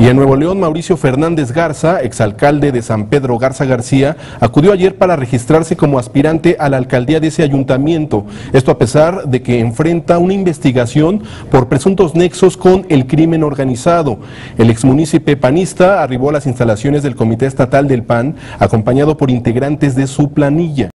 Y en Nuevo León, Mauricio Fernández Garza, exalcalde de San Pedro Garza García, acudió ayer para registrarse como aspirante a la alcaldía de ese ayuntamiento. Esto a pesar de que enfrenta una investigación por presuntos nexos con el crimen organizado. El exmunícipe panista arribó a las instalaciones del Comité Estatal del PAN, acompañado por integrantes de su planilla.